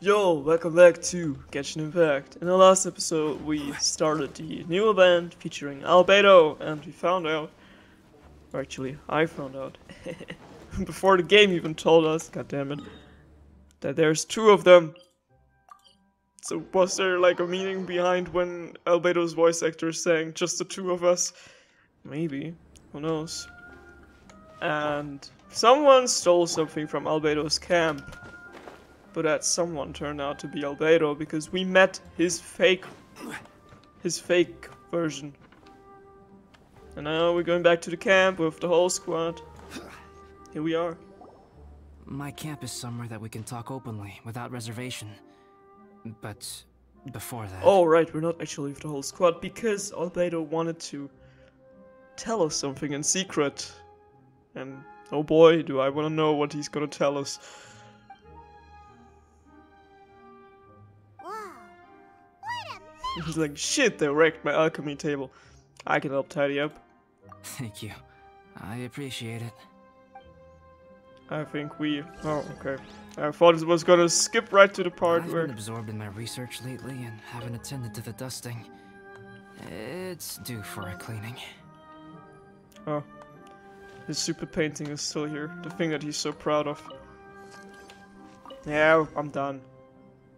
Yo, welcome back to Genshin Impact. In the last episode, we started the new event featuring Albedo, and we found out, or actually, I found out, before the game even told us, god damn it, that there's two of them. So was there like a meaning behind when Albedo's voice actor is saying just the two of us? Maybe. Who knows? And someone stole something from Albedo's camp. But that someone turned out to be Albedo because we met his fake his fake version. And now we're going back to the camp with the whole squad. Here we are. My camp is somewhere that we can talk openly, without reservation. But before that... Oh, right, we're not actually with the whole squad because Albedo wanted to tell us something in secret. And oh boy, do I want to know what he's gonna tell us. He's like, shit, they wrecked my alchemy table. I can help tidy up. Thank you. I appreciate it. I think we. Oh, okay. I thought it was gonna skip right to the part I've where. been absorbed in my research lately and haven't attended to the dusting. It's due for a cleaning. Oh. His super painting is still here. The thing that he's so proud of. Yeah, I'm done.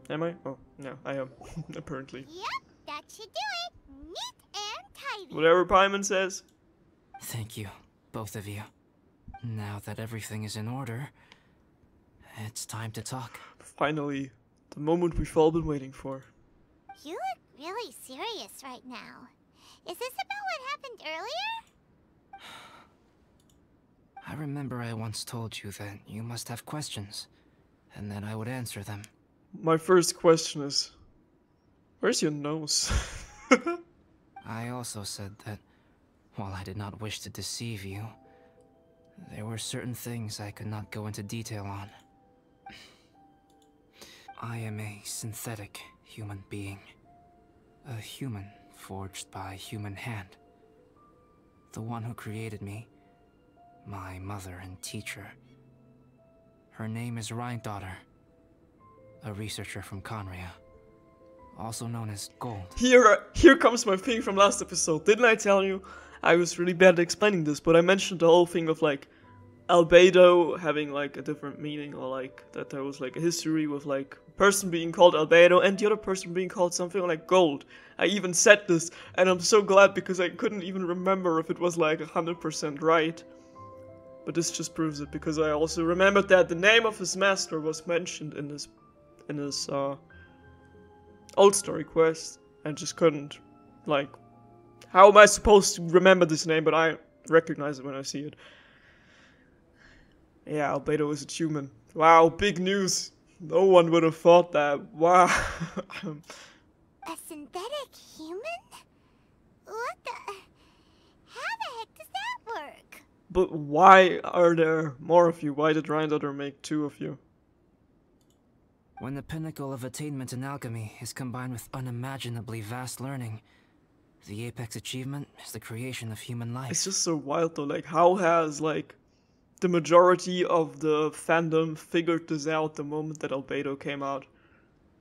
Am I? Oh, no, I am. Apparently. Yep, that should do it. Neat and tidy. Whatever Paimon says. Thank you, both of you. Now that everything is in order, it's time to talk. Finally, the moment we've all been waiting for. You look really serious right now. Is this about what happened earlier? I remember I once told you that you must have questions, and that I would answer them. My first question is Where's your nose? I also said that, while I did not wish to deceive you, there were certain things I could not go into detail on. I am a synthetic human being. A human forged by human hand. The one who created me, my mother and teacher. Her name is Rhinedottir, a researcher from Khaenri'ah, also known as Gold. Here, here comes my thing from last episode. Didn't I tell you? I was really bad at explaining this, but I mentioned the whole thing of like Albedo having like a different meaning, or like that there was like a history with like person being called Albedo and the other person being called something like Gold. I even said this, and I'm so glad because I couldn't even remember if it was like 100% right. But this just proves it because I also remembered that the name of his master was mentioned in his in his uh, old story quest, and just couldn't like how am I supposed to remember this name, but I recognize it when I see it? Yeah, Albedo is a human. Wow, big news. No one would have thought that. Wow. A synthetic human? What the? How the heck does that work? but why are there more of you? Why did Rhinedottir make two of you? When the pinnacle of attainment in alchemy is combined with unimaginably vast learning, the apex achievement is the creation of human life. It's just so wild though. Like, how has like the majority of the fandom figured this out the moment that Albedo came out?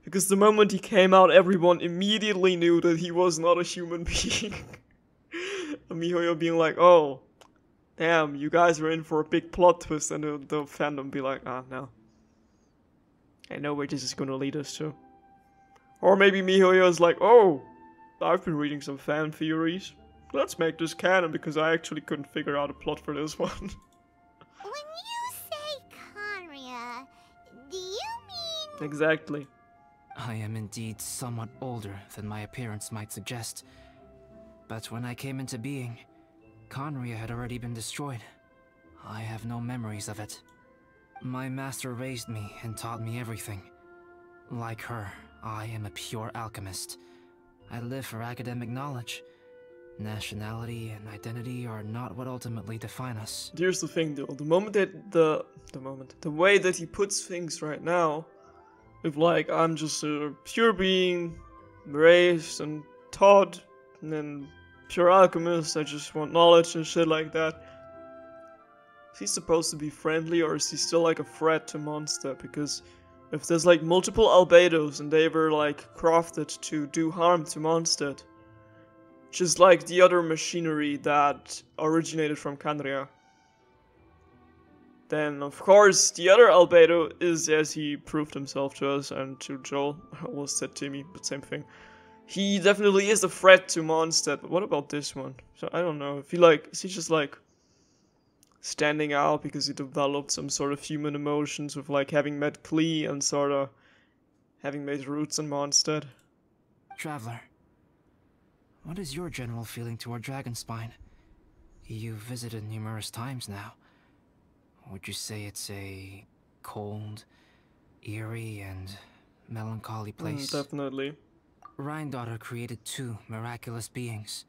Because the moment he came out, everyone immediately knew that he was not a human being. And Mihoyo being like, "Oh, damn, you guys are in for a big plot twist," and the, the fandom be like, "Ah, no, I know where this is gonna lead us to." Or maybe Mihoyo is like, "Oh, I've been reading some fan theories. Let's make this canon because I actually couldn't figure out a plot for this one." When you say Khaenri'ah, do you mean exactly. I am indeed somewhat older than my appearance might suggest. But when I came into being, Khaenri'ah had already been destroyed. I have no memories of it. My master raised me and taught me everything. Like her, I am a pure alchemist. I live for academic knowledge. Nationality and identity are not what ultimately define us. Here's the thing though, the moment that the the moment the way that he puts things right now, with like I'm just a pure being, raised and taught, and then pure alchemist, I just want knowledge and shit like that. He supposed to be friendly or is he still like a threat to Mondstadt? Because if there's like multiple albedos and they were like crafted to do harm to Mondstadt, just like the other machinery that originated from Khaenri'ah, then of course the other albedo is as he proved himself to us and to Joel. I almost said Timmy, but same thing. He definitely is a threat to Mondstadt, but what about this one? So I don't know. If he like is he just like standing out because he developed some sort of human emotions with like having met Klee and sort of having made roots in Mondstadt? Traveler, what is your general feeling toward Dragonspine? You've visited numerous times now. Would you say it's a cold, eerie, and melancholy Mm, place? definitely. Rhinedottir created two miraculous beings.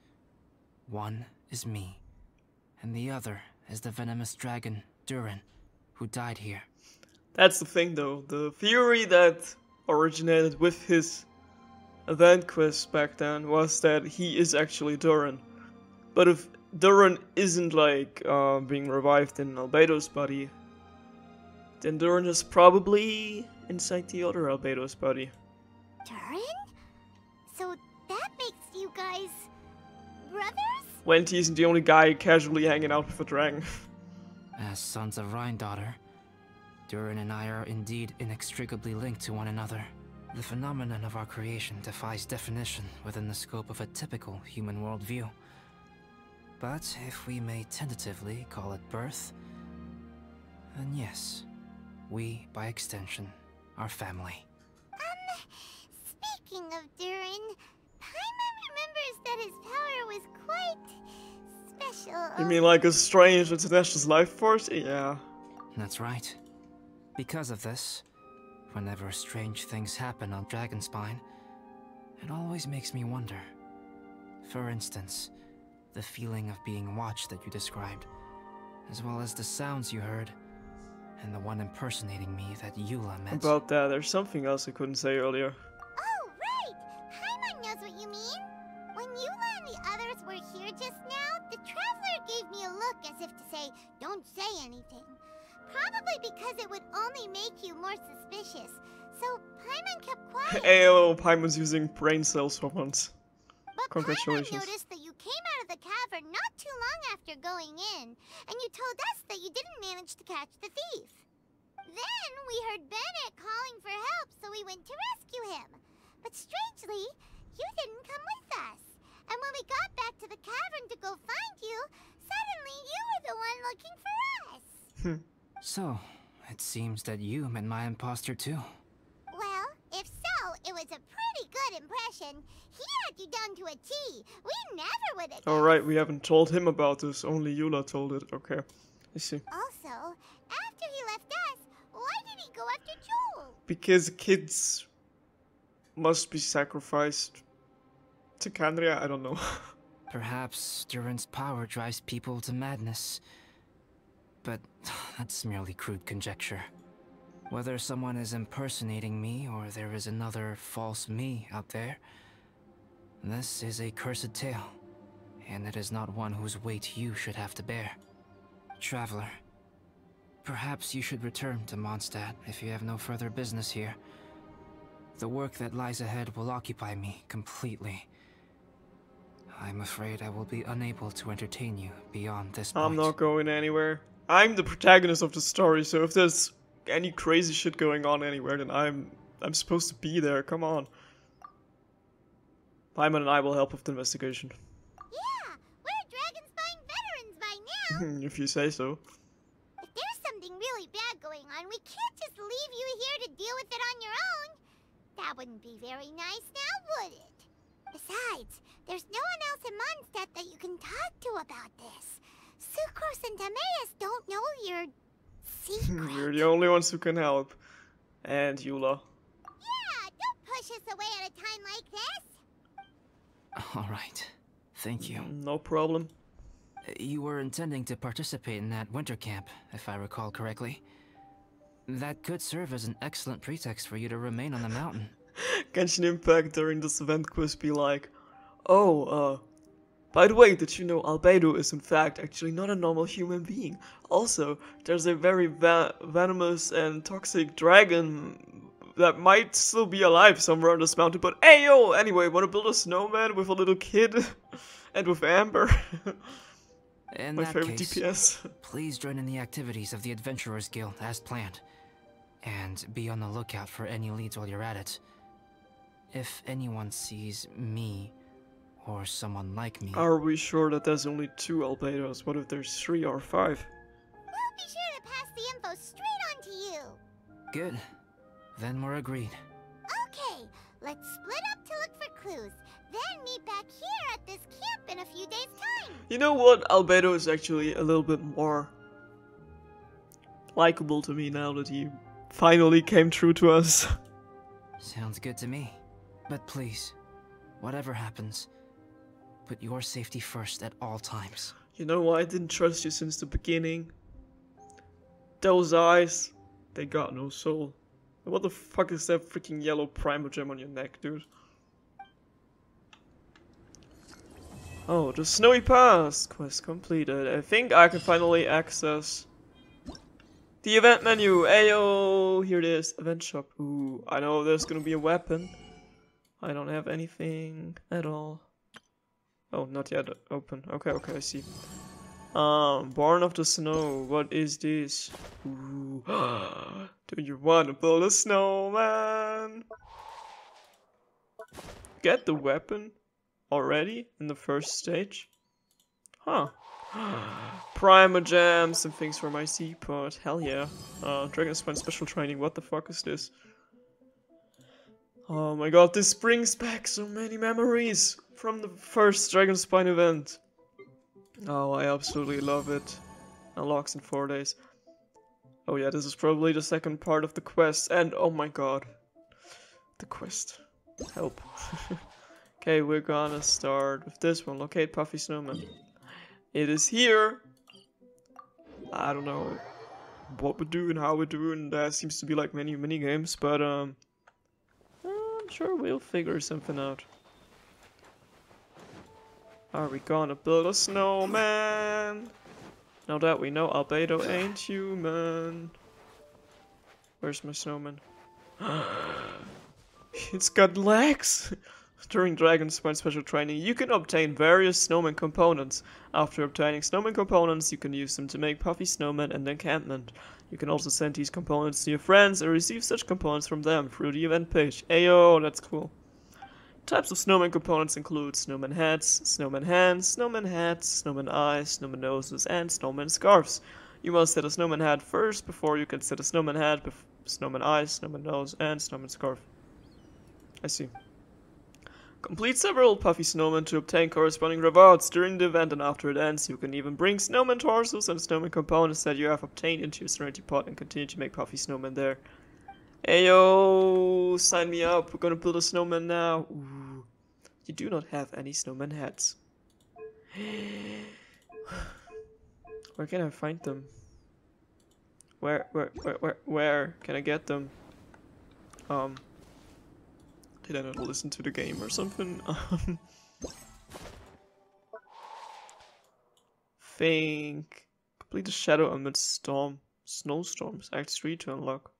One is me, and the other is the venomous dragon, Durin, who died here. That's the thing though. The theory that originated with his event quest back then was that he is actually Durin. But if Durin isn't like uh, being revived in Albedo's body, then Durin is probably inside the other Albedo's body. Durin? So that makes you guys brothers? Venti isn't the only guy casually hanging out with a dragon. As sons of Rhinedottir, Durin and I are indeed inextricably linked to one another. The phenomenon of our creation defies definition within the scope of a typical human worldview. But if we may tentatively call it birth, then yes, we, by extension, are family. Um, speaking of Durin, Paimon remembers that his power was quite special. you mean like a strange international life force? Yeah. That's right. Because of this, whenever strange things happen on Dragonspine, it always makes me wonder. For instance, the feeling of being watched that you described, as well as the sounds you heard, and the one impersonating me that Eula met. About that, there's something else I couldn't say earlier. Make you more suspicious. So Paimon kept quiet. Ayo, oh, Paimon's using brain cells for once. But Congratulations. Paimon noticed that you came out of the cavern not too long after going in, and you told us that you didn't manage to catch the thief. Then we heard Bennett calling for help, so we went to rescue him. But strangely, you didn't come with us. And when we got back to the cavern to go find you, suddenly you were the one looking for us. Hmm. So, it seems that you met my imposter too. Well, if so, it was a pretty good impression. He had you down to a T. We never would have. Alright, we haven't told him about this, only Eula told it. Okay. I see. Also, after he left us, why did he go after Joel? Because kids must be sacrificed to Khaenri'ah, I don't know. Perhaps Durin's power drives people to madness. But that's merely crude conjecture. Whether someone is impersonating me or there is another false me out there, this is a cursed tale, and it is not one whose weight you should have to bear. Traveler, perhaps you should return to Mondstadt if you have no further business here. The work that lies ahead will occupy me completely. I'm afraid I will be unable to entertain you beyond this point. I'm not going anywhere. I'm the protagonist of the story, so if there's any crazy shit going on anywhere, then I'm I'm supposed to be there. Come on. Paimon and I will help with the investigation. Yeah, we're Dragonspine veterans by now. if you say so. if there's something really bad going on, we can't just leave you here to deal with it on your own. That wouldn't be very nice now, would it? Besides, there's no one else in Mondstadt that you can talk to about this. Sucrose and Timaeus don't know your secret. We're the only ones who can help. And Eula. Yeah, don't push us away at a time like this. All right. Thank you. No problem. You were intending to participate in that winter camp, if I recall correctly. That could serve as an excellent pretext for you to remain on the mountain. Genshin Impact during this event quiz be like, oh, uh, by the way, did you know Albedo is in fact actually not a normal human being? Also, there's a very venomous and toxic dragon that might still be alive somewhere on this mountain. But hey yo, anyway, wanna build a snowman with a little kid and with Amber? In My that favorite case, DPS. please join in the activities of the Adventurers Guild as planned. And be on the lookout for any leads while you're at it. If anyone sees me, or someone like me, Are we sure that there's only two albedos? What if there's three or five? We'll be sure to pass the info straight on to you. good. Then we're agreed. Okay, let's split up to look for clues. Then meet back here at this camp in a few days' time. You know what? Albedo is actually a little bit more likable to me now that he finally came true to us. Sounds good to me. But please, whatever happens, put your safety first at all times. You know why I didn't trust you since the beginning? Those eyes, they got no soul. What the fuck is that freaking yellow primal gem on your neck, dude? Oh, the snowy pass! Quest completed. I think I can finally access the event menu. Ayo, here it is. Event shop. Ooh, I know there's gonna be a weapon. I don't have anything at all. Oh, not yet open. Okay, okay, I see. Um, Born of the Snow. What is this? Ooh. Do you want to build a snowman? Get the weapon already in the first stage? Huh. Primogems and things for my seaport. Hell yeah. Uh, Dragon Spine special training. What the fuck is this? Oh my god, this brings back so many memories from the first Dragon Spine event. Oh, I absolutely love it. Unlocks in four days. Oh yeah, this is probably the second part of the quest, and oh my god. The quest. Help. okay, we're gonna start with this one. Locate Puffy Snowman. It is here! I don't know what we're doing, how we're doing. There seems to be like many mini games, but um, sure we'll figure something out. Are we gonna build a snowman? Now that we know Albedo ain't human. Where's my snowman? it's got legs! During Dragon Spine special training, you can obtain various snowman components. After obtaining snowman components, you can use them to make puffy snowmen and encampment. You can also send these components to your friends and receive such components from them through the event page. Ayo, that's cool. Types of snowman components include snowman heads, snowman hands, snowman hats, snowman eyes, snowman noses, and snowman scarves. You must set a snowman hat first before you can set a snowman hat, snowman eyes, snowman nose, and snowman scarf. I see. Complete several puffy snowmen to obtain corresponding rewards during the event and after it ends. You can even bring snowman torsos and snowman components that you have obtained into your Serenitea pot and continue to make puffy snowmen there. Ayo, sign me up. We're gonna build a snowman now. Ooh. You do not have any snowman hats. Where can I find them? Where, where, where, where, where can I get them? Um, did I not listen to the game or something? Um, think complete the shadow amidst storm snowstorms. Act three to unlock.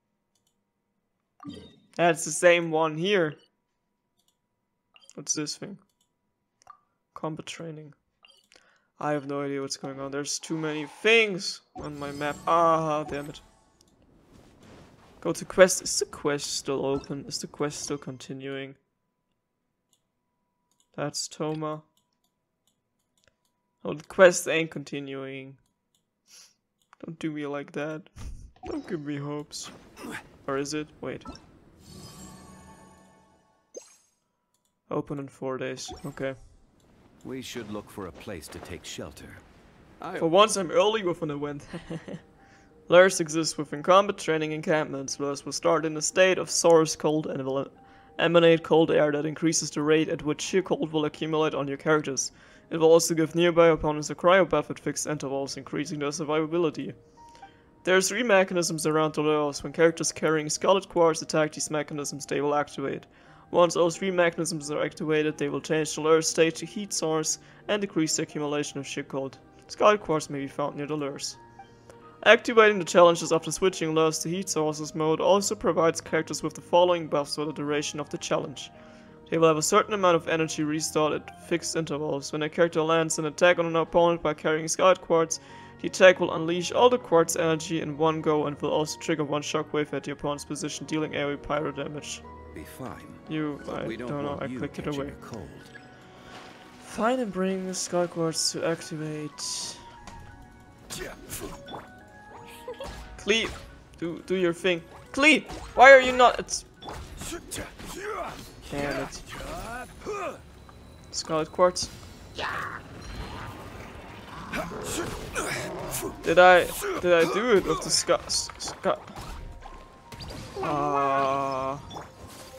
That's the same one here. What's this thing? Combat training. I have no idea what's going on. There's too many things on my map. Ah, damn it. Go to quest. Is the quest still open? Is the quest still continuing? That's Thoma. Oh, the quest ain't continuing. Don't do me like that. Don't give me hopes. Or is it? Wait. Open in four days. Okay. We should look for a place to take shelter. I For once, I'm early with an event. Lurs exists within combat training encampments. Lurs will start in a state of source cold and will emanate cold air that increases the rate at which sheer cold will accumulate on your characters. It will also give nearby opponents a cryo buff at fixed intervals, increasing their survivability. There are three mechanisms around the Lurs. When characters carrying Scarlet Quartz attack these mechanisms, they will activate. Once all three mechanisms are activated, they will change the Lur's state to heat source and decrease the accumulation of sheer cold. Scarlet Quartz may be found near the Lurs. Activating the challenges after switching loves to heat sources mode also provides characters with the following buffs for the duration of the challenge. They will have a certain amount of energy restored at fixed intervals. When a character lands an attack on an opponent by carrying Scarlet Quartz, the attack will unleash all the quartz energy in one go and will also trigger one shockwave at the opponent's position, dealing AoE pyro damage. Be fine. You, But I we don't, don't know, I clicked it away. cold. Find and bring the Scarlet Quartz to activate. Cleave! Do, do your thing. Cleave! Why are you not? It's. Damn it. Scarlet Quartz. Did I did I do it with the scar? scar Ah.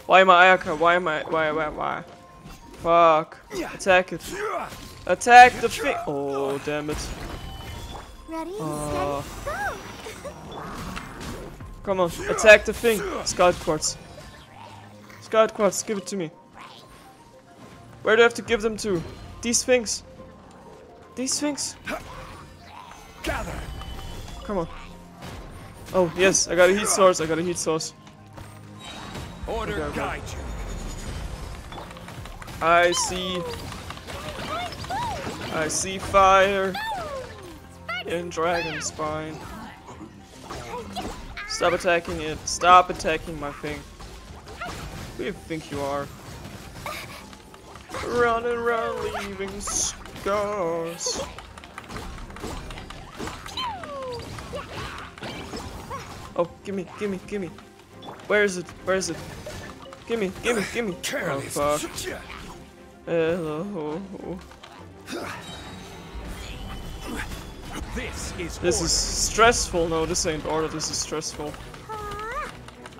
why am I Ayaka? Why am I? Why? Why? Why? Fuck! Attack it! Attack the thing! Oh damn it! Ready? Uh! Come on! Attack the thing! Scout Quartz. Scout Quartz, give it to me. Where do I have to give them to? These things. These things. Gather. Come on. Oh yes, I got a heat source. I got a heat source. Order Okay, guide you. I see. I see fire in Dragon Spine. Stop attacking it. Stop attacking my thing. Who do you think you are? Running around leaving scars. Oh, gimme, gimme, gimme. Where is it? Where is it? Gimme, gimme, gimme. Oh, fuck. Hello. This is This is stressful. No, this ain't order. This is stressful.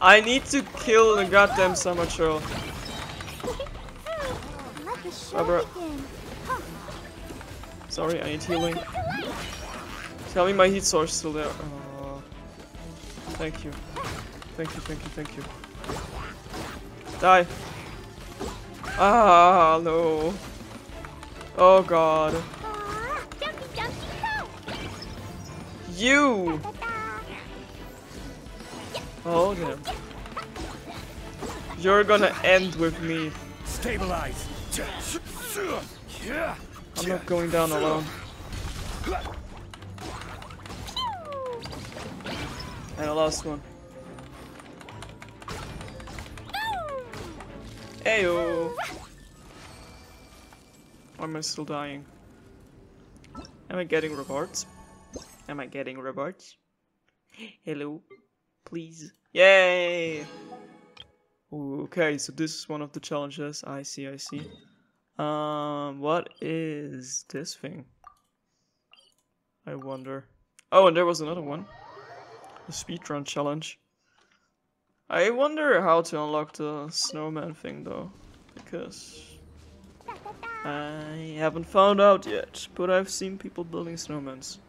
I need to kill the goddamn Samachurl. Let the show Barbara. Sorry, I need healing. Tell me my heat source still there. Oh, thank you. Thank you, thank you, thank you. Die. Ah, no. Oh god. You! Ta-da! Oh, damn. You're gonna end with me. Stabilize. I'm not going down alone. And the last one. Ayo! Why am I still dying? Am I getting rewards? Am I getting rewards? Hello? Please? Yay! Okay, so this is one of the challenges. I see, I see. Um, what is this thing? I wonder. Oh, and there was another one. The speedrun challenge. I wonder how to unlock the snowman thing though. Because I haven't found out yet. But I've seen people building snowmans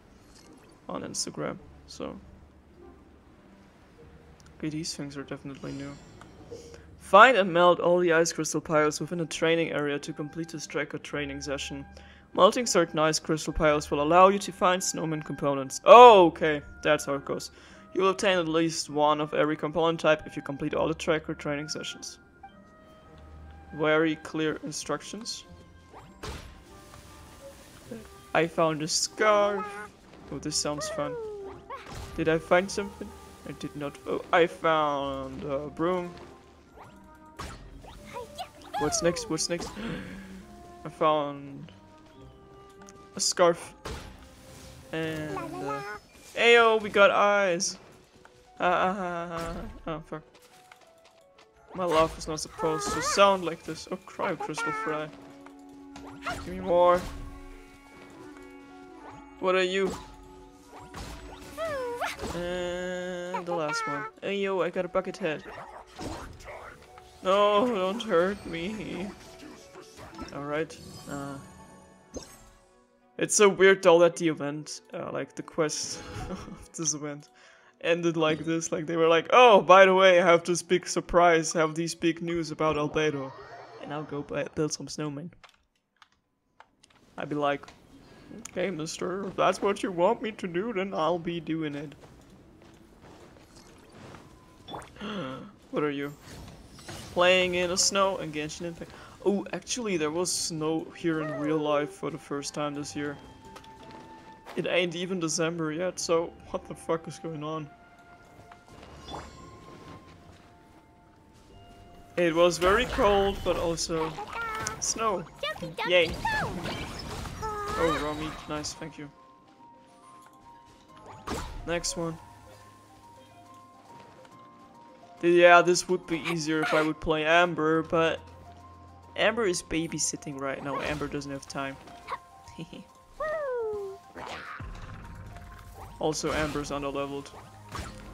on Instagram. So. Okay, these things are definitely new. Find and melt all the ice crystal piles within a training area to complete this tracker training session. Melting certain ice crystal piles will allow you to find snowman components. Oh, okay, that's how it goes. You will obtain at least one of every component type if you complete all the tracker training sessions. Very clear instructions. I found a scarf. Oh, this sounds fun. Did I find something? I did not. Oh, I found a broom. What's next? What's next? I found a scarf. And uh, Ayo, we got eyes. Ah, ah, ah, ah, ah. Oh fuck. My laugh is not supposed to sound like this. Oh, cryo crystal fry. Give me more. What are you? And the last one. Hey yo, I got a bucket head. No, don't hurt me. Alright. Uh, it's so weird though that the event, uh, like the quest of this event, ended like this. Like they were like, oh, by the way, I have this big surprise, have these big news about Albedo. And I'll go build some snowmen. I'd be like, Okay, mister. If that's what you want me to do, then I'll be doing it. what are you? Playing in the snow and Genshin Impact. Oh, actually, there was snow here in real life for the first time this year. It ain't even December yet, so what the fuck is going on? It was very cold, but also snow. Yay. Oh, meat. Nice, thank you. Next one. Yeah, this would be easier if I would play Amber, but Amber is babysitting right now. Amber doesn't have time. Also, Amber's underleveled.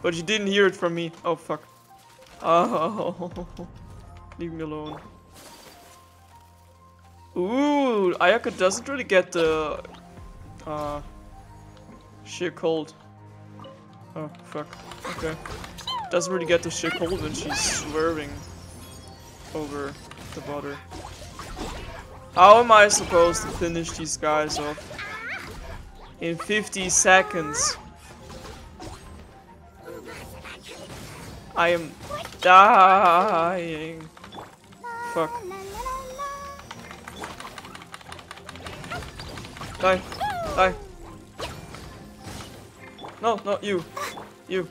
But you didn't hear it from me. Oh, fuck. Oh, leave me alone. Ooh, Ayaka doesn't really get the uh, sheer cold. Oh, fuck. Okay. Doesn't really get the sheer cold when she's swerving over the water. How am I supposed to finish these guys off? In 50 seconds. I am dying. Fuck. Die. Die. No, not you. You.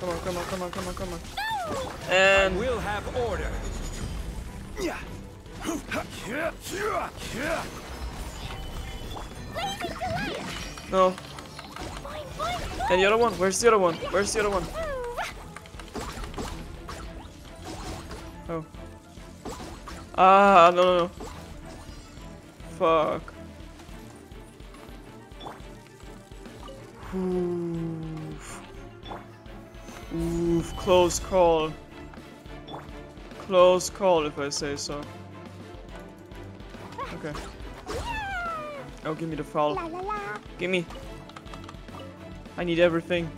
Come on, come on, come on, come on, come on. No! And We'll have order. Yeah. delight! no. And the other one? Where's the other one? Where's the other one? Woo! Oh. Ah, no, no, no. Fuck. Oof. Oof, close call. Close call, if I say so. Okay. Oh, give me the foul. La la la! Give me. I need everything.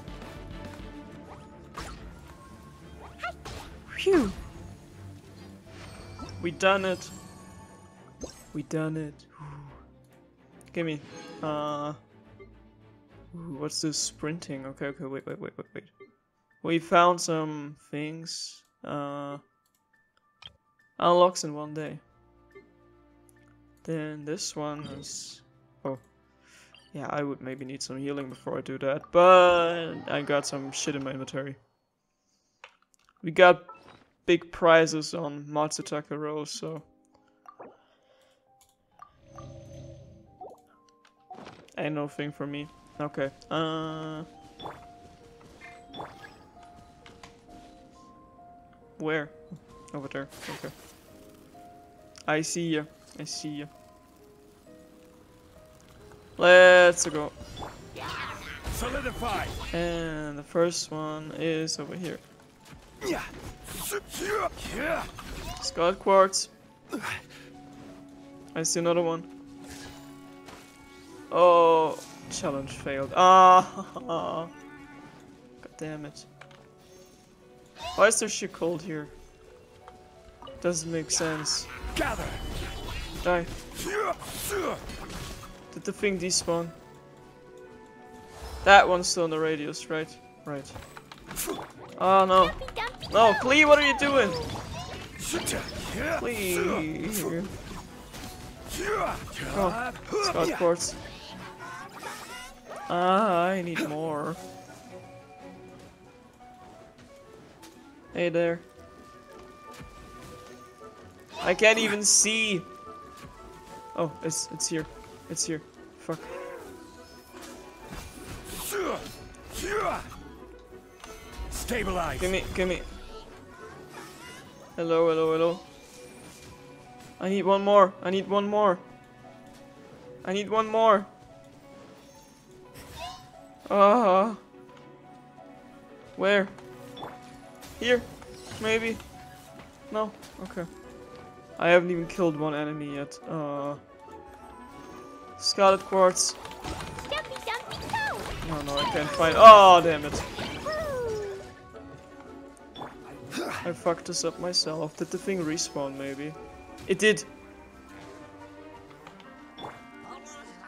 Phew. We done it. We done it. Give me. Uh. ooh, what's this sprinting? Okay, okay, wait, wait, wait, wait, wait. We found some things. Uh. Unlocks in one day. Then this one is. Oh. Yeah, I would maybe need some healing before I do that, but I got some shit in my inventory. We got big prizes on Matsutaka Row, so... Ain't no thing for me. Okay, uh... Where? Over there, okay. I see you. I see you. Let's go. Solidify. And the first one is over here. Yeah. Scott Quartz. I see another one. Oh, challenge failed. Ah, god damn it. Why is there shit cold here? Doesn't make sense. Gather. Die. Did the thing despawn? That one's still in the radius, right? Right. Oh no. No, go! Klee, what are you doing? Klee. Oh, Scott Quartz. Ah, I need more. Hey there. I can't even see. Oh, it's it's here. It's here. Fuck. Stabilize. Give me, give me. Hello, hello, hello. I need one more. I need one more. I need one more. Ah. Where? Here? Maybe? No? Okay. I haven't even killed one enemy yet. Uh. Scarlet Quartz. Dumpy! No, no, I can't find. Oh, damn it. I fucked this up myself. Did the thing respawn maybe? It did.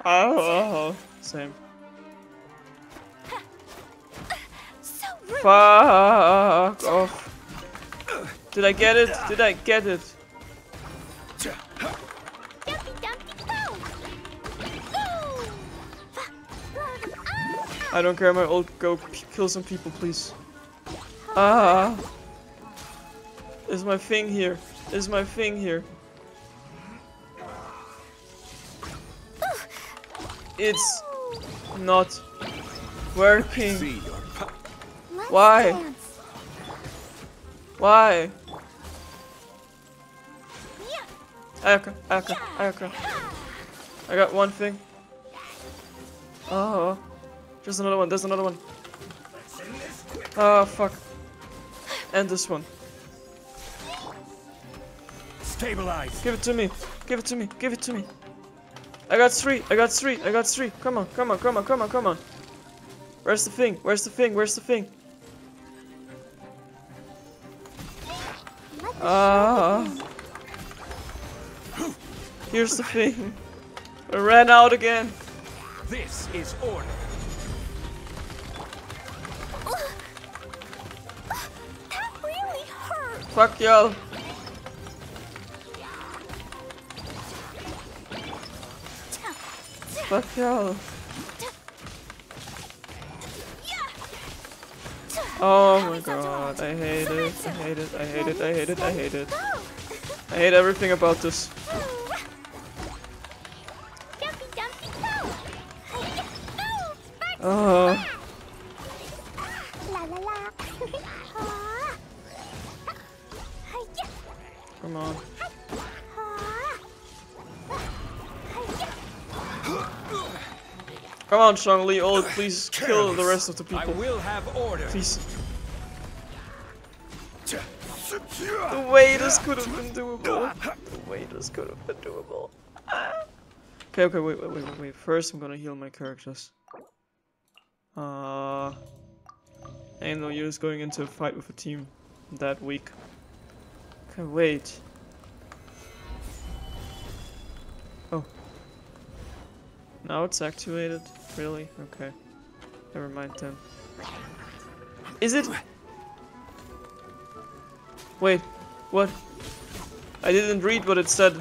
Oh, same. So rude. Fuck off. Did I get it? Did I get it? I don't care, my old go kill some people, please. Ah. Is my thing here? Is my thing here? It's not working. Why? Why? Ayaka, Ayaka, Ayaka. I got one thing. Oh. There's another one, there's another one. Oh, fuck. And this one. Stabilize. Give it to me. Give it to me. Give it to me. I got three. I got three. I got three. Come on. Come on. Come on. Come on. Come on. Where's the thing? Where's the thing? Where's the thing? Let the Ah. Here's the thing. I ran out again. This is order. That really hurt. Fuck y'all. Fuck y'all. Oh my god. I hate it. I hate it. I hate it. I hate it. I hate it. I hate everything about this. Dumpty dumpty go. Hiya. Go. Sparks. Oh. On, Zhongli. Oh, please kill the rest of the I people. will have order. Please. The way this could have been doable. The way this could have been doable. Okay, okay, wait, wait, wait, wait, wait. First, I'm gonna heal my characters. Uh, ain't no use going into a fight with a team that weak. Okay, wait. Now it's activated? Really? Okay. Never mind then. Is it? Wait, what? I didn't read what it said.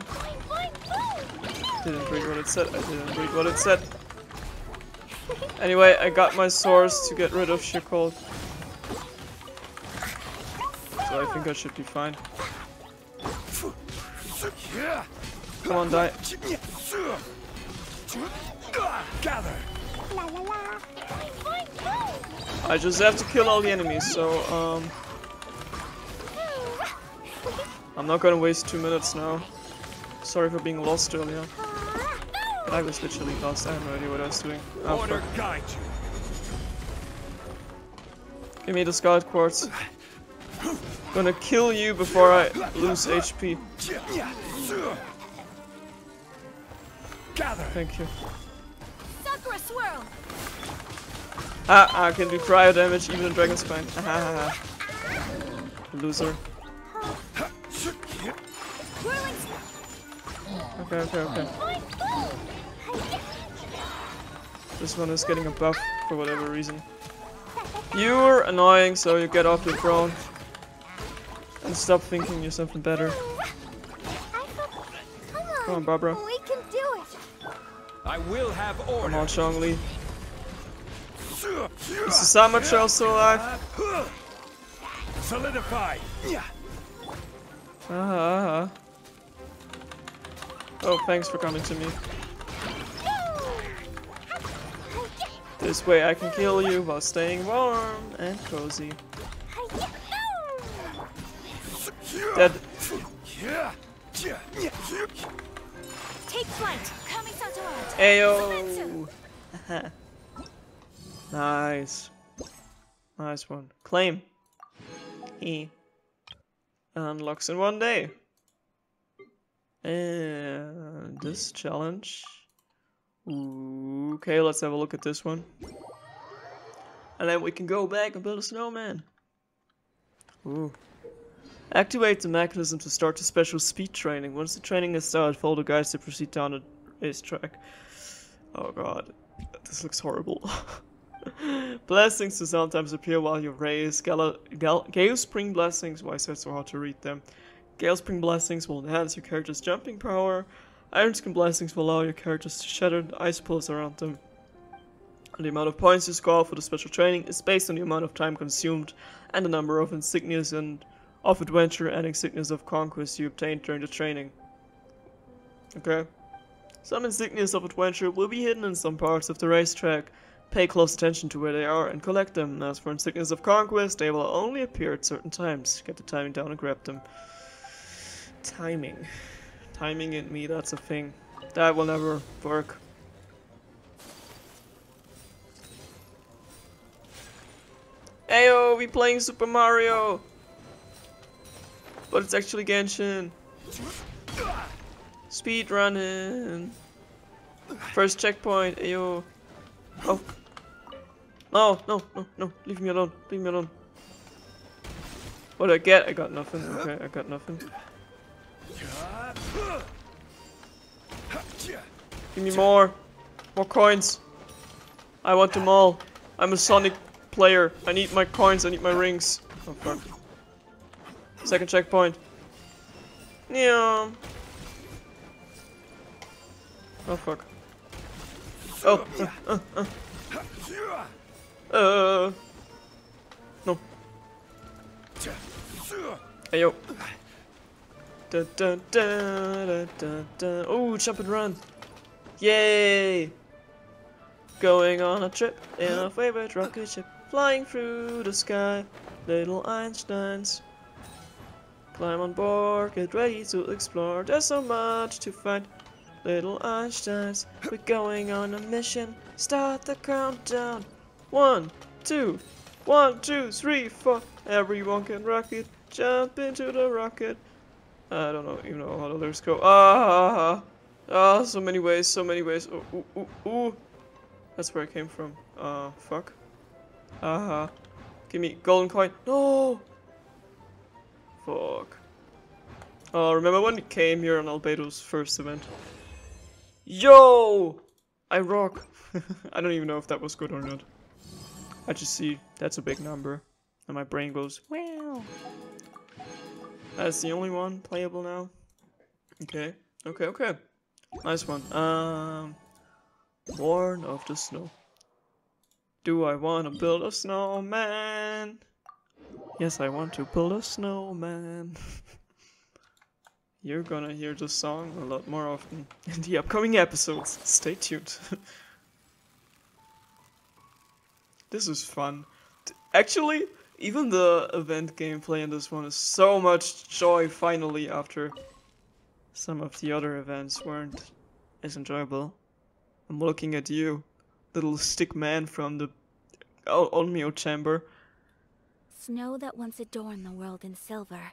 Didn't read what it said. I didn't read what it said. Anyway, I got my swords to get rid of Shekold. So I think I should be fine. Come on, die. Gather. La la la. Boing, boing, boom. I just have to kill all the enemies, so um, I'm not gonna waste two minutes now. Sorry for being lost earlier. But I was literally lost. I have no idea what I was doing. Oh, Order guide you. Give me the Scarlet Quartz. Gonna kill you before I lose HP. Gather. Thank you. Ah, I can do cryo damage even in Dragon Spine. Ah, ha, ha, ha. Loser. Okay, okay, okay. boing, boom. Hiya. This one is getting a buff for whatever reason. You're annoying, so you get off your throne. And stop thinking you're something better. Come on. Come Barbara. We can do it. I will have Come order. on, Zhongli. Is Susama Shell still alive? Solidify. Ah, ah, ah. Oh, thanks for coming to me. This way I can kill you while staying warm and cozy. Dead. Take flight. Kamisato. Ayo! nice. Nice one. Claim. He unlocks in one day. And this challenge. Okay, let's have a look at this one. And then we can go back and build a snowman. Ooh. Activate the mechanism to start the special speed training. Once the training is started, follow the guides to proceed down the racetrack. Oh god, this looks horrible. blessings to sometimes appear while you raise. Gala, Gal, Gale Spring blessings, why is that so hard to read them? Gale Spring blessings will enhance your character's jumping power. Iron Skin blessings will allow your characters to shatter the ice pools around them. The amount of points you score for the special training is based on the amount of time consumed and the number of insignias and of adventure and insignias of conquest you obtained during the training. Okay. Some insignias of adventure will be hidden in some parts of the racetrack. Pay close attention to where they are and collect them. As for insignias of conquest, they will only appear at certain times. Get the timing down and grab them. Timing. Timing in me, that's a thing. That will never work. Ayo, we playing Super Mario! But it's actually Genshin. Speed running. First checkpoint, ayo. Oh. No, no, no, no. Leave me alone. Leave me alone. What did I get? I got nothing. Okay, I got nothing. Give me more. More coins. I want them all. I'm a Sonic player. I need my coins. I need my rings. Oh fuck. Second checkpoint. Yeah. Oh fuck. Oh. Uh, uh, uh. Uh. No. Hey yo. Da, da, da, da, da, da. Oh, jump and run. Yay! Going on a trip in a favorite rocket ship, flying through the sky. Little Einsteins. Climb on board, get ready to explore. There's so much to find. Little Einsteins, we're going on a mission. Start the countdown. One, two, one, two, three, four. Everyone can rock it. Jump into the rocket. I don't know even know how the lyrics go. Ah, ah, ah. ah so many ways, so many ways. Oh, ooh, ooh, ooh. That's where I came from. Uh, fuck. Ah, give me golden coin. No. Fuck. Oh, remember when we came here on Albedo's first event? Yo! I rock. I don't even know if that was good or not. I just see that's a big number. And my brain goes, wow. That's the only one playable now. Okay, okay, okay. Nice one. Um, Born of the Snow. Do I want to build a snowman? Yes, I want to build a snowman. You're gonna hear the song a lot more often in the upcoming episodes. Stay tuned. this is fun. Actually, even the event gameplay in this one is so much joy finally after some of the other events weren't as enjoyable. I'm looking at you, little stick man from the Onmyo chamber. Snow that once adorned the world in silver,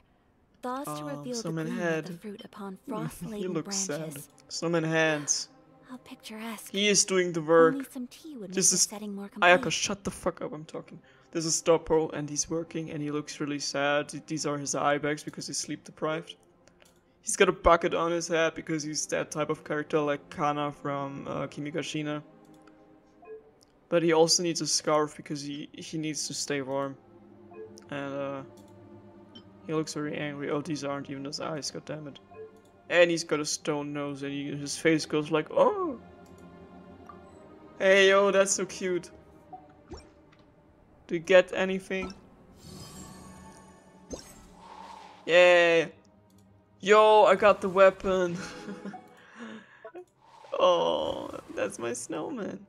thaws to Oh, reveal the head. of the fruit upon frost-laden look branches. sad. Snowman hands. How picturesque. He is doing the work. Only some tea would This is- setting more complete. Ayaka, shut the fuck up, I'm talking. This is Stoppo and he's working and he looks really sad. These are his eye bags because he's sleep deprived. He's got a bucket on his head because he's that type of character like Kana from uh, Kimigashina. But he also needs a scarf because he, he needs to stay warm. And uh, he looks very angry. Oh, these aren't even his eyes, goddammit. And he's got a stone nose and he, his face goes like, oh! Hey yo, that's so cute. Do you get anything? Yay! Yo, I got the weapon. oh, that's my snowman.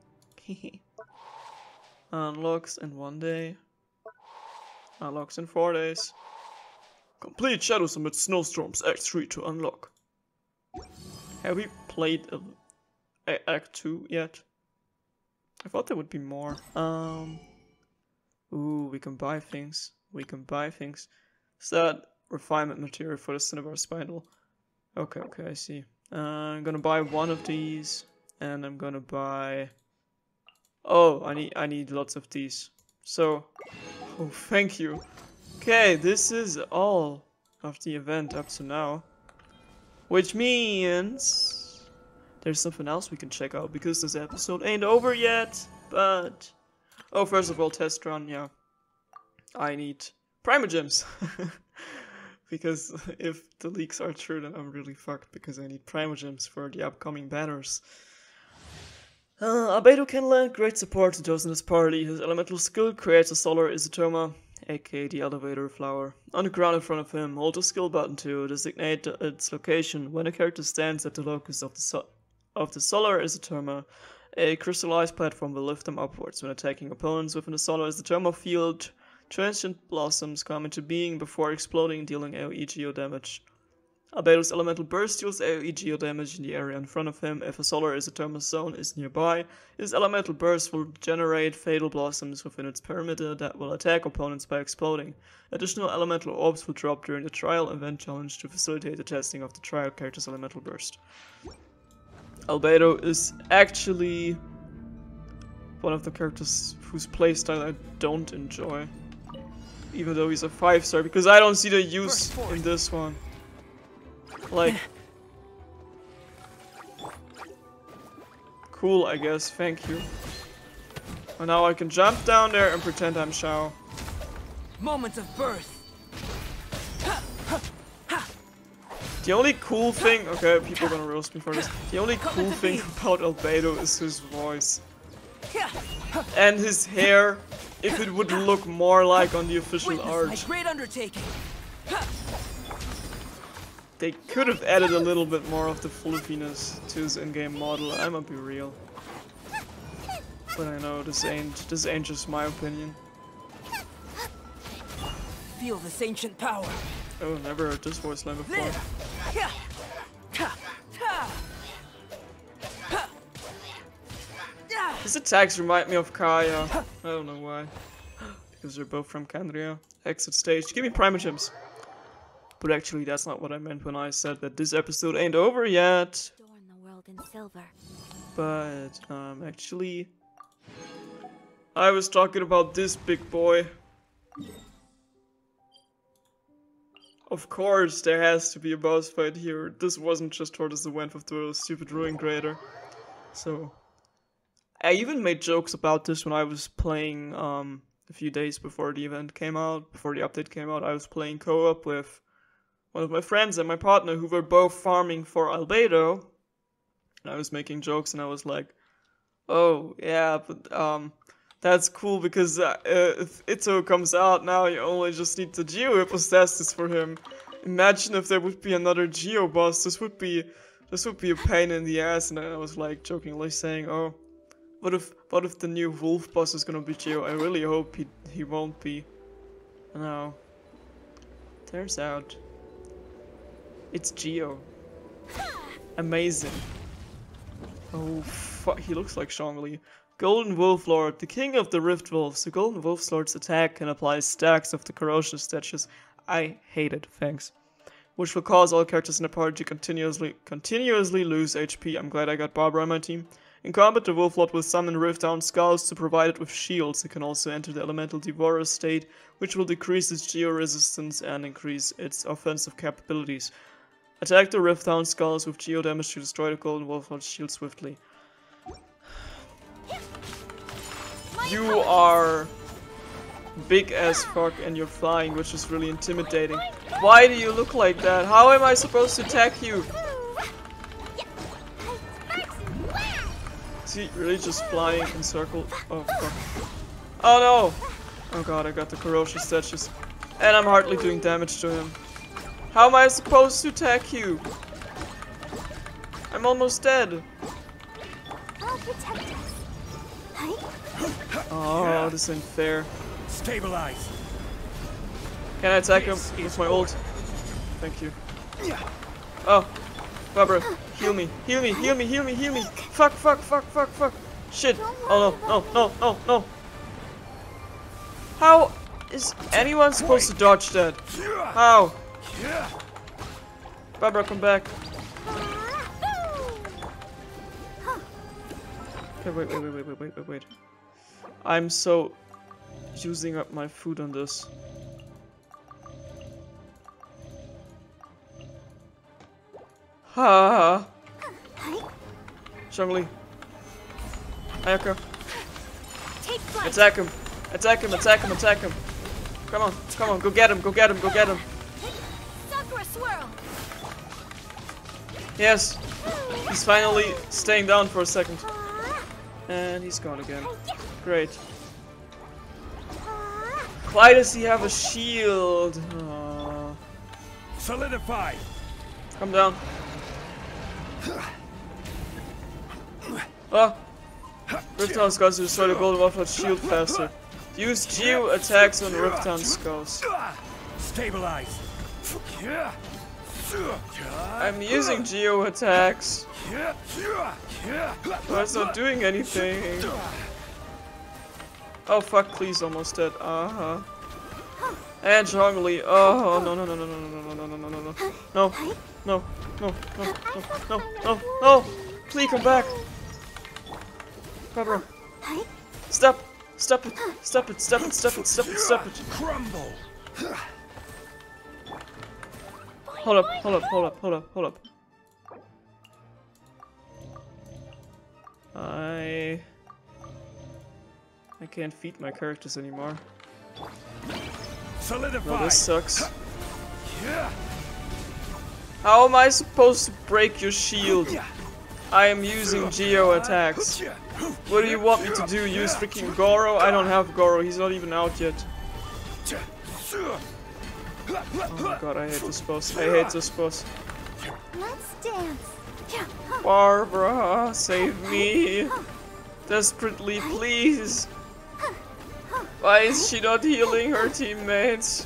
Unlocks in one day. Unlocks in four days. Complete Shadows Amid Snowstorms Act 3 to unlock. Have we played Act 2 yet? I thought there would be more. Um. Ooh, we can buy things. We can buy things. Is that refinement material for the Cinnabar Spindle? Okay, okay, I see. Uh, I'm gonna buy one of these, and I'm gonna buy. Oh, I need I need lots of these. So, oh, thank you. Okay, this is all of the event up to now, which means there's something else we can check out because this episode ain't over yet. But oh, first of all, test run. Yeah, I need primogems because if the leaks are true, then I'm really fucked because I need primogems for the upcoming banners. Uh, Albedo can lend great support to those in his party. His elemental skill creates a solar isotoma, aka the elevator flower. On the ground in front of him, hold the skill button to designate its location. When a character stands at the locus of the, so of the solar isotoma, a crystallized platform will lift them upwards. When attacking opponents within the solar isotoma field, transient blossoms come into being before exploding, dealing AoE geo damage. Albedo's elemental burst deals AoE geo damage in the area in front of him. If a solar isotoma zone is nearby, his elemental burst will generate fatal blossoms within its perimeter that will attack opponents by exploding. Additional elemental orbs will drop during the trial event challenge to facilitate the testing of the trial character's elemental burst. Albedo is actually one of the characters whose playstyle I don't enjoy. Even though he's a 5 star, because I don't see the use in this one. Like... cool, I guess. Thank you. And now I can jump down there and pretend I'm Xiao. Moments of birth. The only cool thing, okay, people are gonna roast me for this. The only cool thing about Albedo is his voice. And his hair, if it would look more like on the official art. great undertaking. They could have added a little bit more of the fluffiness to his in-game model, I'ma be real. But I know this ain't this ain't just my opinion. Feel this ancient power. Oh, never heard this voice line before. His attacks remind me of Kaeya. I don't know why. Because they're both from Khaenri'ah. Exit stage. Give me Primogems. But actually, that's not what I meant when I said that this episode ain't over yet. The world in silver. But, um, actually... I was talking about this big boy. Of course, there has to be a boss fight here. This wasn't just towards the end of the stupid Ruin Crater. So... I even made jokes about this when I was playing, um, a few days before the event came out, before the update came out. I was playing co-op with one of my friends and my partner who were both farming for Albedo. And I was making jokes and I was like, oh, yeah, but, um, that's cool because uh, if Itto comes out now, you only just need the Geo Hypostasis for him. Imagine if there would be another Geo boss. This would be, this would be a pain in the ass. And I was like jokingly saying, oh, what if, what if the new Wolf boss is gonna be Geo? I really hope he, he won't be. No. Turns out, it's Geo. Amazing. Oh, fuck, he looks like Zhongli. Golden Wolf Lord, the king of the Rift Wolves. The Golden Wolf Lord's attack can apply stacks of the corrosion statues. I hate it, thanks. Which will cause all characters in the party to continuously continuously lose HP. I'm glad I got Barbara on my team. In combat, the Wolf Lord will summon Riftbound Skulls to provide it with shields. It can also enter the Elemental Devourer state, which will decrease its geo resistance and increase its offensive capabilities. Attack the Riftbound Skulls with geo damage to destroy the Golden Wolf Lord's shield swiftly. You are big as fuck and you're flying, which is really intimidating. Why do you look like that? How am I supposed to attack you? Is he really just flying in circle? Oh fuck. Oh no! Oh god, I got the corrosion statues. And I'm hardly doing damage to him. How am I supposed to attack you? I'm almost dead. I'll protect us. Oh, this ain't fair. Stabilize. Can I attack him with my ult? Thank you. Oh, Barbara, heal me, heal me, heal me, heal me, heal me. Fuck, fuck, fuck, fuck, fuck. Shit. Oh no, no, no, no, no. How is anyone supposed to dodge that? How? Yeah. Bye, bro. Come back. Okay, wait, wait, wait, wait, wait, wait, wait. I'm so using up my food on this. Ha! Zhongli. Ayaka. Attack him! Attack him, attack him, attack him! Come on, come on, go get him, go get him, go get him! Sakura swirl. Yes. He's finally staying down for a second. Uh-huh. And he's gone again. Great. Uh-huh. Why does he have a shield? Aw. Solidify! Come down. Oh! Riftbound Skulls to destroy the Golden Waffle shield faster. Use Geo attacks on Riftbound Skulls. Stabilize! I'm using Geo attacks, it's not doing anything. Oh fuck, please, almost dead. Uh huh. And Zhongli. Oh no no no no no no no no no no no no no no no no no no no! Please come back, Barbara. Stop! Stop it! Stop it! Stop it! Stop it! Stop it! Stop it! Crumble! Hold up! Hold up! Hold up! Hold up! Hold up! I I can't feed my characters anymore. Solidify! No, this sucks. Yeah. How am I supposed to break your shield? I am using Geo attacks. What do you want me to do? Use freaking Goro? I don't have Goro. He's not even out yet. Oh my god, I hate this boss. I hate this boss. Let's dance. Barbara, save me. Desperately, please. Why is she not healing her teammates?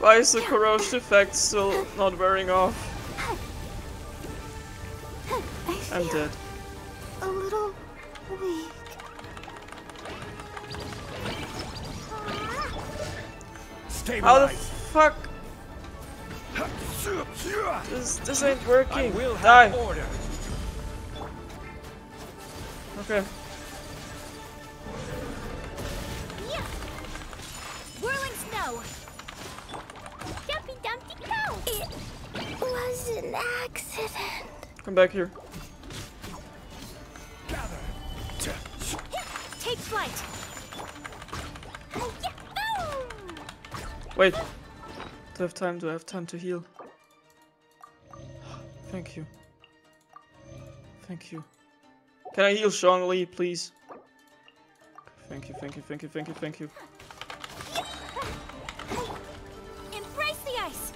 Why is the corrosion effect still not wearing off? I'm dead. a little weak. How the Stabilize! fuck? This, this ain't I working. will Die. order! Okay. Whirling snow. Dumpy Dumpty go! It was an accident. Come back here. Gather! Take flight. Wait. Do I have time? Do I have time to heal? Thank you. Thank you. Can I heal Zhongli, please? Thank you, thank you, thank you, thank you, thank you. Embrace the ice.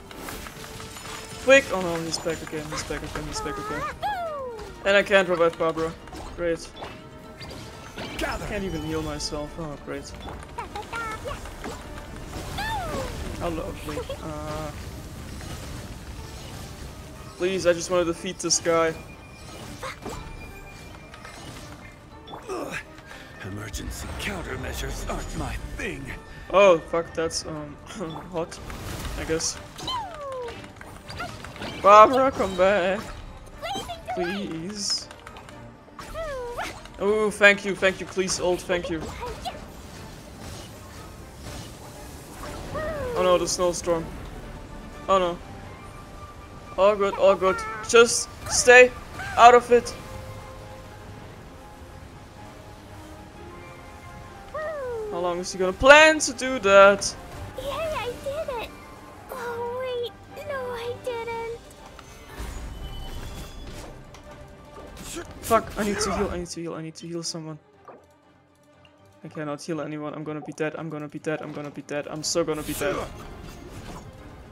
Quick! Oh no, he's back again, he's back again, he's back again. And I can't revive Barbara. Great. Gather! Can't even heal myself. Oh, great. How lovely. Uh, please, I just want to defeat this guy. Emergency countermeasures aren't my thing. Oh, fuck, that's, um, hot, I guess. Barbara, come back. Please. Oh, thank you, thank you, please, old, thank you. Oh no, the snowstorm. Oh no. All good, all good. Just stay out of it. How long is he gonna plan to do that? Yay, I did it! Oh, wait. No, I didn't. Fuck, I need to heal, I need to heal, I need to heal someone. I cannot heal anyone, I'm gonna be dead, I'm gonna be dead, I'm gonna be dead, I'm so gonna be dead.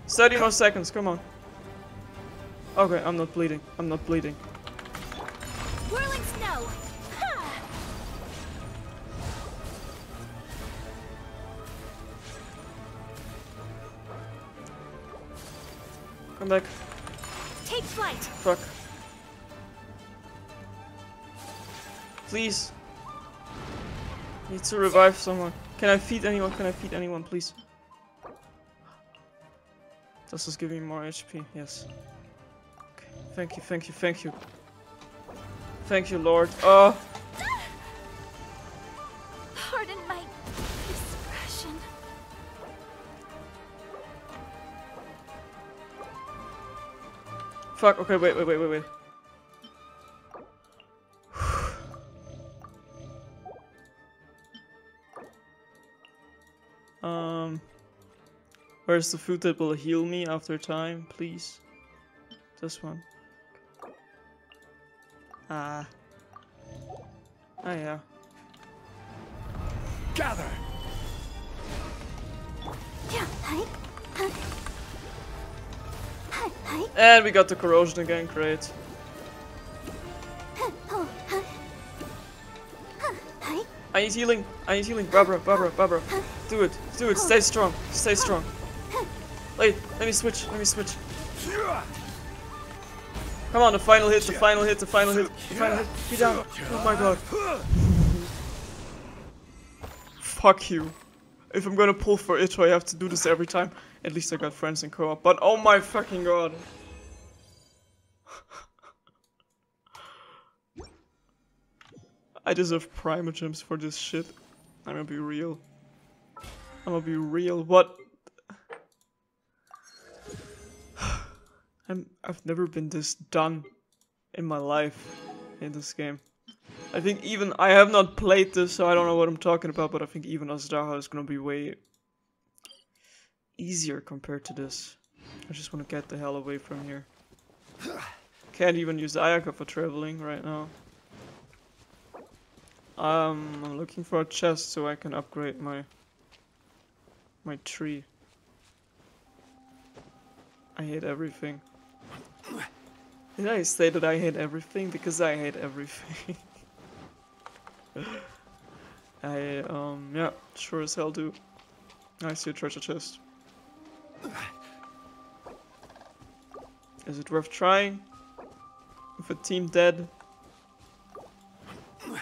30 more seconds, come on. Okay, I'm not bleeding, I'm not bleeding. Whirling snow. Come back, Take flight. fuck. Please. Need to revive someone. Can I feed anyone? Can I feed anyone, please? This is giving me more HP? Yes. Okay. Thank you, thank you, thank you. Thank you, Lord. Oh, Pardon my expression. fuck. Okay, wait, wait, wait, wait, wait. Where's the food that will heal me after time, please? This one. Ah. Ah, yeah. Gather! And we got the corrosion again, great. I need healing. I need healing. Barbara, Barbara, Barbara. Do it. Do it. Stay strong. Stay strong. Wait, let me switch. Let me switch. Come on, the final hit, the final hit, the final hit, the final hit. Be down. Oh my god. Fuck you. If I'm gonna pull for it, I have to do this every time. At least I got friends in co-op. But oh my fucking god. I deserve prime primogems for this shit. I'm gonna be real. I'm gonna be real. What? I'm. I've never been this done in my life in this game. I think even I have not played this, so I don't know what I'm talking about. But I think even Azhdaha is gonna be way easier compared to this. I just want to get the hell away from here. Can't even use Ayaka for traveling right now. Um, I'm looking for a chest so I can upgrade my my tree. I hate everything. Did I say that I hate everything? Because I hate everything. I, um, yeah, sure as hell do. I see a treasure chest. Is it worth trying? With a team dead?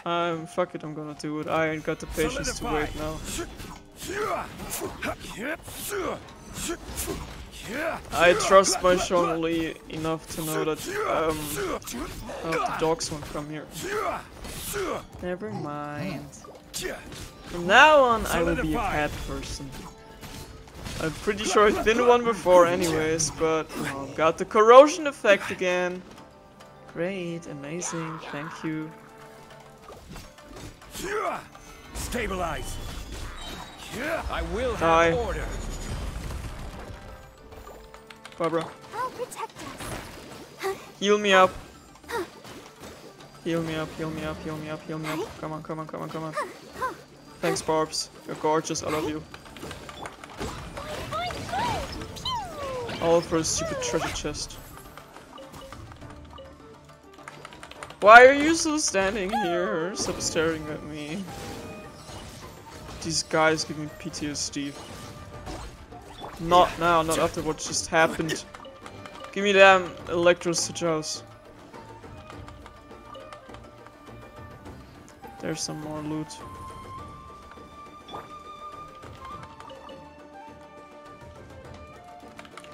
Um, fuck it, I'm gonna do it. I ain't got the patience to wait now. I trust my Zhongli enough to know that, um, oh, the dogs won't come here. Never mind. From now on, I will be a cat person. I'm pretty sure I've been one before anyways, but oh, got the corrosion effect again. Great, amazing, thank you. Stabilize! I will have Die. order! Barbara, I'll protect us. heal me up. Heal me up, heal me up, heal me up, heal me up. Come on, come on, come on, come on. Thanks, Barbs. You're gorgeous, I love you. All for a stupid treasure chest. Why are you still standing here? Stop staring at me. These guys give me PTSD. Not now, not after what just happened. Give me damn electricity house. There's some more loot.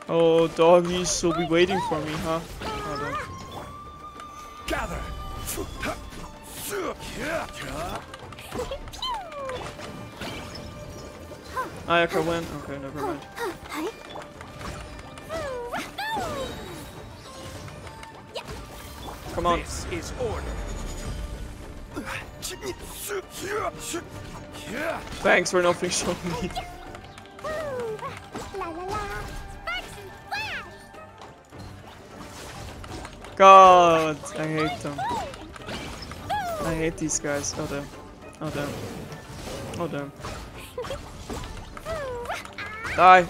Oh, doggies will be waiting for me, huh? Gather! Ah, Ayaka went? Okay, never mind. Come on. This is order! Thanks for nothing showing me. God, I hate them. I hate these guys. Oh damn. Oh damn. Oh damn. Die.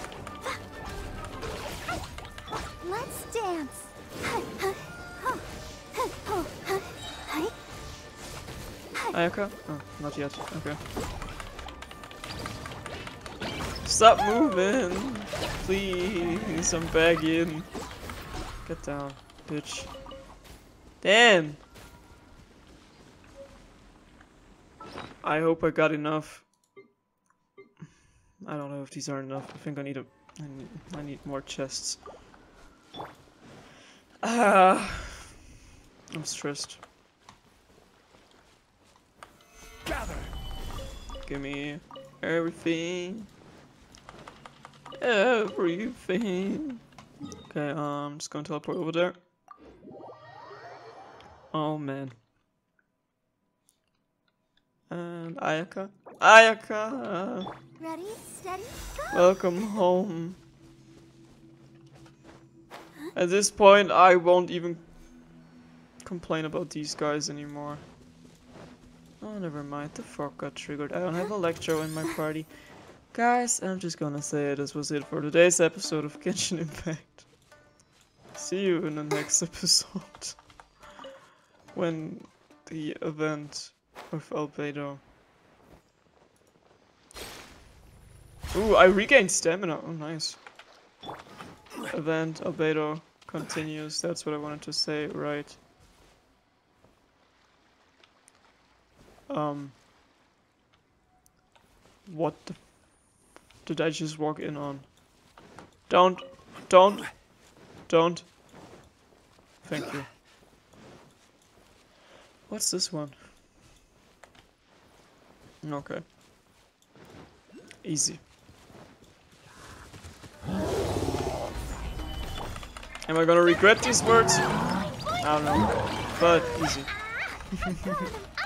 Ayaka? Oh, not yet. Okay. Stop moving! Please, I'm begging. Get down, bitch. Damn! I hope I got enough. I don't know if these are enough. I think I need a. I need, I need more chests. Ah, I'm stressed. Gather! Give me everything. Everything. Okay, um, I'm just gonna teleport over there. Oh man. And Ayaka. Ayaka! Ready, steady, go. Welcome home. At this point, I won't even complain about these guys anymore. Oh, never mind. The frog got triggered. I don't have Electro in my party. Guys, I'm just gonna say this was it for today's episode of Genshin Impact. See you in the next episode. when the event of Albedo. Ooh, I regained stamina. Oh, nice. Event Albedo continues. That's what I wanted to say, right? Um. What the did I just walk in on? Don't, don't, don't. Thank you. What's this one? Okay. Easy. Am I gonna regret these words? I don't know. But easy.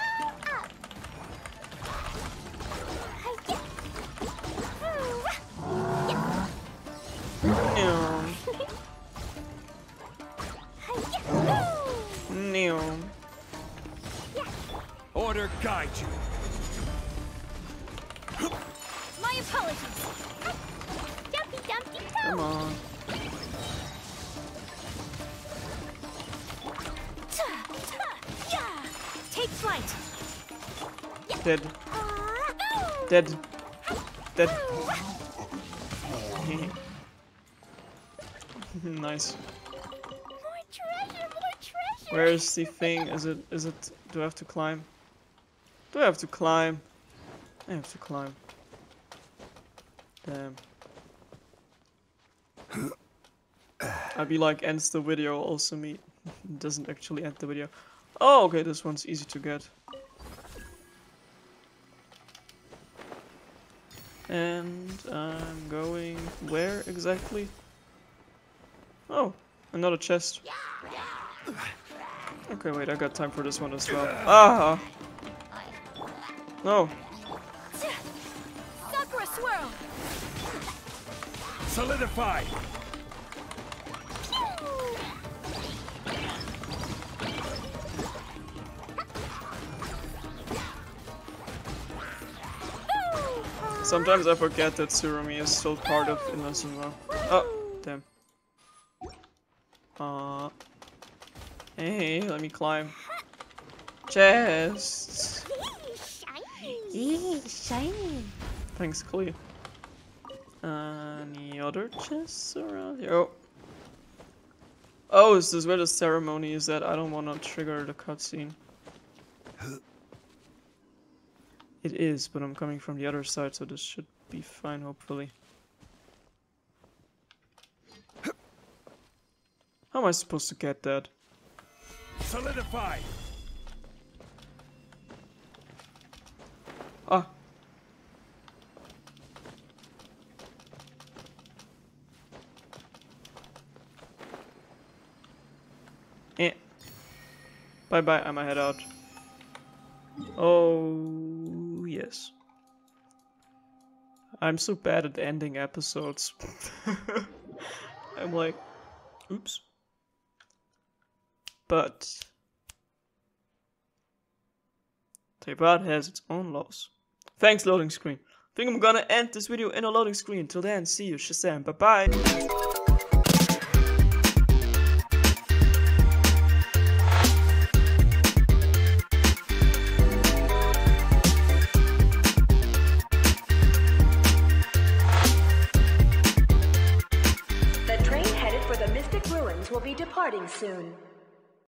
Dead. Dead. nice. More treasure, more treasure. Where's the thing? Is it, is it, do I have to climb? Do I have to climb? I have to climb. Damn. I'd be like, ends the video, also me. Doesn't actually end the video. Oh, okay, this one's easy to get. And I'm going where exactly? Oh, another chest. Okay, wait, I got time for this one as well. Ah! No. Sakura swirl. Solidify. Sometimes I forget that Tsurumi is still part of Inazuma. Oh, damn. Uh, hey, let me climb. Chests. Shiny. shiny. Thanks, Klee. Any other chests around here? Oh. Oh, is this where the ceremony is at? I don't want to trigger the cutscene. It is, but I'm coming from the other side, so this should be fine, hopefully. How am I supposed to get that? Solidify. Ah. Eh. Bye bye, I'ma head out. Oh, yes. I'm so bad at ending episodes. I'm like, oops. But Teyvat has its own laws. Thanks, loading screen. I think I'm gonna end this video in a loading screen. Till then, see you, Shazam. Bye bye.